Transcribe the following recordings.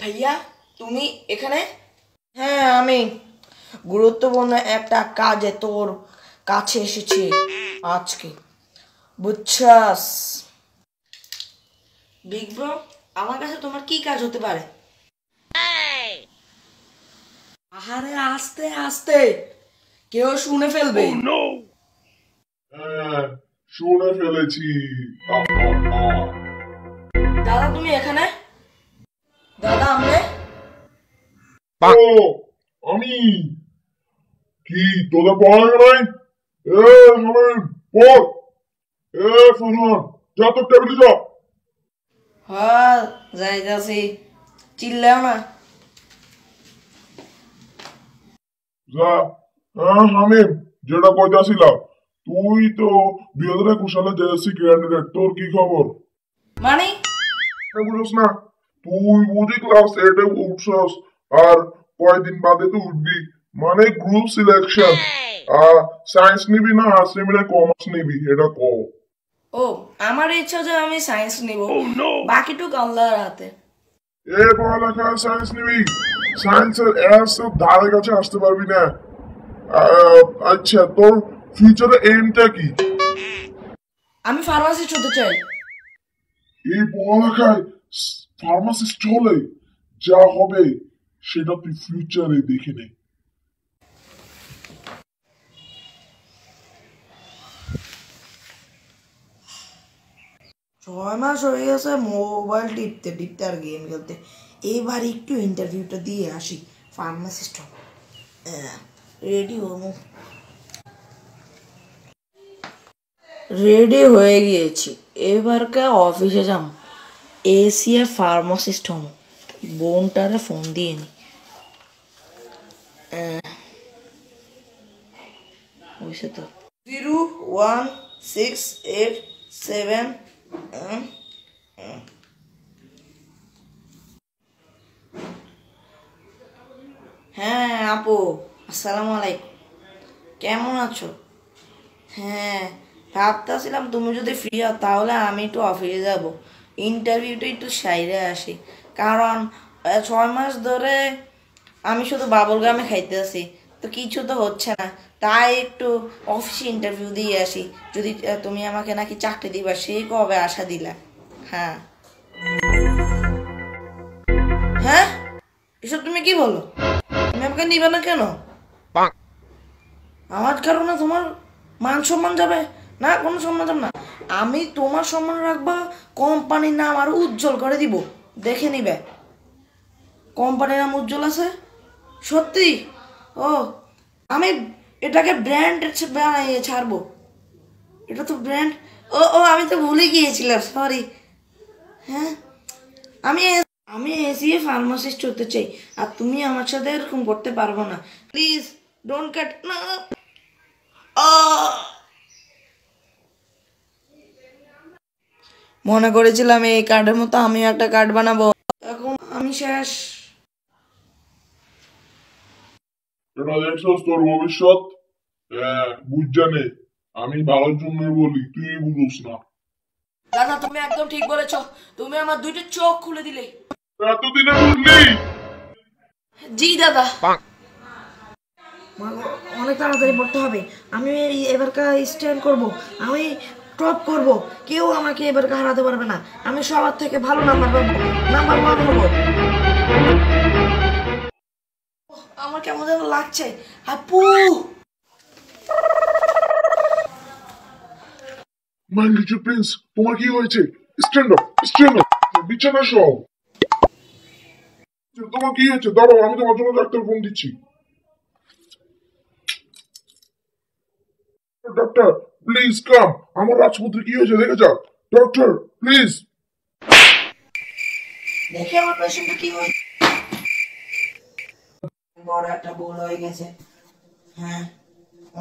ভাইয়া তুমি এখানে? হ্যাঁ আমি। গুরুত্বপূর্ণ একটা কাজে তোর কাছে এসেছি আজকে। বুঝছাস বিগ ব্রো আমার কাছে তোমার কি কাজ হতে পারে? আহারে আস্তে আস্তে। কেউ শুনে ফেলবে। হ্যাঁ শুনে ফেলেছি। দাদা তুমি এখানে? দাদা আমনে ও আমি? কি তোদের পড়ালেখা নাই? এ পড়। এ ফরহান যা তোর টেবিলে যা। হ্যাঁ যাইতাছি। চিল্লাও না। যা হ্যাঁ হামিম যেটা কইতাছিলাম তুই তো দুই হাজার একুশ ক্যান্ডিডেট তোর কি খবর? মানে? না তুই বুঝি ক্লাস এইটে উঠছস আর কয়দিন বাদে তুই উঠবি। মানে গ্রুপ সিলেকশন আর সায়েন্স নিবি না আর্টস নিবি না কমার্স নিবি এটা ক ও আমার ইচ্ছা যে আমি সায়েন্স নিব। বাকিটুক আল্লাহর হাতে। এ পড়ালেখা সায়েন্স নিবি? সায়েন্সের এস ধারে কাছে আসতে পারবি না। আচ্ছা তোর ফিউচারে এইমটা কি? আমি ফার্মাসিস্ট হতে চাই। এই পড়ালেখায় ফার্মাসিস্ট হলে যা হবে সেটা তুই ফিউচারে দেখে নে। ছয় মাস হয়ে গেছে মোবাইল টিপতে টিপতে আর গেম খেলতে। এবার একটু ইন্টারভিউটা দিয়ে আসি ফার্মাসিস্ট রেডি হব। রেডি হয়ে গিয়েছি। এবারকে অফিসে যাম? এসিএ ফার্মাসিস্ট হম বোনটারে ফোন দিয়ে নি। হয়েছে তো zero one six eight seven হ্যাঁ আপু, আসসালামু আলাইকুম। কেমন আছো? হ্যাঁ ভাবতেছিলাম তুমি যদি ফ্রি হও, তাহলে আমি একটু অফিসে যাব। ইন্টারভিউটা একটু সাইরে আসি। কারণ ছয় মাস ধরে আমি শুধু বাবুল গ্রামে খাইতে আছি তো কিছু তো হচ্ছে না। তাই একটু অফিসে ইন্টারভিউ দিয়ে আসি। যদি তুমি আমাকে নাকি চাকরি দিবা সেই কবে আশা দিলা? হ্যাঁ। হ্যাঁ? এসব তুমি কি বলো? তুমি আমাকে নিবে না কেন? আমার কারণে তোমার মান সম্মান যাবে? না কোনো সম্মান যাবে না। আমি তোমার সম্মান রাখব কোম্পানির নাম আরও উজ্জ্বল করে দিব। দেখে নিবে। কোম্পানির নাম উজ্জ্বল আছে? সত্যি? ও, আমি এটাকে ব্র্যান্ড বানিয়ে ছাড়বো। এটা তো ব্র্যান্ড ও ও, আমি তো ভুলে গিয়েছিলাম সরি হ্যাঁ? আমি আমি এসিএ ফার্মাসিস্ট হতে চাই, আর তুমি আমার সাথে এরকম করতে পারব না। প্লিজ ডোন্ট কাট না! মনে করেছিলাম এই কার্ডের মতো আমি একটা কার্ড বানাবো। এখন আমি শেষ এটা দেখছস তোর ভবিষ্যৎ? হ্যাঁ বুঝ আমি ভালোর জন্যই বলি তুই বুঝোস না। দাদা তুমি একদম ঠিক বলেছ। তুমি আমার দুইটা চোখ খুলে দিলে। এতদিনে বুঝলি জি দাদা। অনেক তাড়াতাড়ি পড়তে হবে। আমি এবারকার স্ট্যান্ড করব। আমি টপ করব। কেউ আমাকে এবারকে হারাতে পারবে না। আমি সবার থেকে ভালো নাম্বার পাবো নাম্বার ওয়ান হব। কেমন যেন লাগছে। আপু! মাই লিটল প্রিন্স তোমার কি হয়েছে? স্ট্যান্ড আপ স্ট্যান্ড আপ বিছানা সহ তোমার কি হয়েছে? দাঁড়াও আমি তোমার জন্য ডাক্তার ফোন দিচ্ছি। ডক্টর প্লিজ কাম আমার রাজপুত্র কি হয়েছে দেখে যাও। ডক্টর প্লিজ দেখে আমার পেশেন্ট কি হয়েছে। বড় একটা ভুল হয়ে গেছে। হ্যাঁ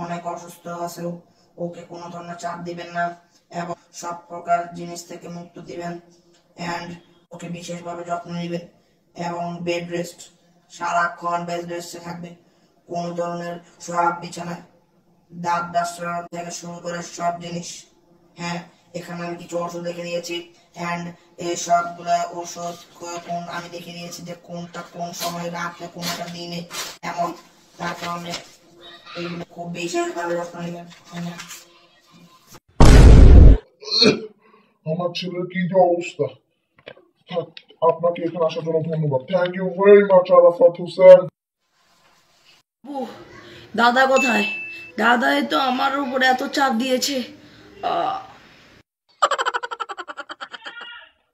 অনেক অসুস্থ আছে। ওকে কোনো ধরনের চাপ দিবেন না এবং সব প্রকার জিনিস থেকে মুক্ত দিবেন অ্যান্ড ওকে বিশেষভাবে যত্ন নেবেন এবং বেড রেস্ট সারাক্ষণ বেড রেস্টে থাকবে। কোনো ধরনের সব বিছানা, দাঁত করানো থেকে শুরু করে সব জিনিস। হ্যাঁ এখানে আমি কিছু ওষুধ লিখে দিয়েছি অ্যান্ড এই সবগুলো ওষুধ কোন আমি লিখে দিয়েছি যে কোনটা কোন সময় রাখলে কোনটা দিনে এমন। তার কারণে এইগুলো খুব বেশি ভাবে যত্ন নেবেন। হ্যাঁ। আমার ছেলের কি যে অবস্থা? থাক, আপনাকে এখানে আসার জন্য ধন্যবাদ। Thank you very much Arafat Hossain দাদা কোথায়? দাদাই তো আমার উপরে এত চাপ দিয়েছে।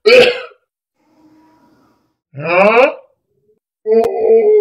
huh? Oh. oh, oh.